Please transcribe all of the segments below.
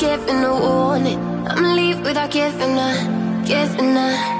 Giving a warning. I'ma leave without giving a, giving a.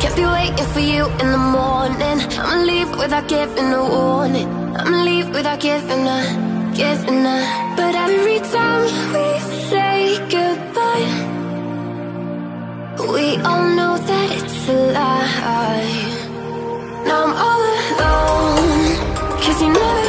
Can't be waiting for you in the morning. I'ma leave without giving a warning. I'ma leave without giving a, giving a. But every time we say goodbye, we all know that it's a lie. Now I'm all alone, cause you never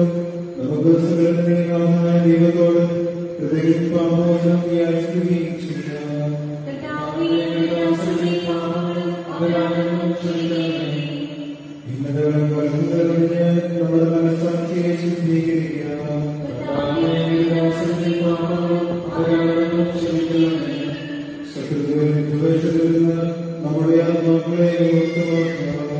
ദൈവത്തോട് നമുക്ക് സകലമായ ദൈവത്തോട് ഹൃദയം പാമോചനയായിരിക്കുകയും ചെയ്യാം നമ്മുടെ മനസ്സാക്ഷിയെ ശുദ്ധീകരിക്കാം ശത്രുവിന് നമ്മുടെ ആത്മാക്കളെ ഓർത്തുമാക്കണം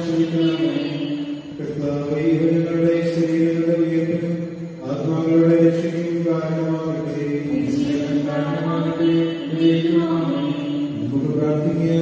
ഗുരു പ്രാർത്ഥിക്കുക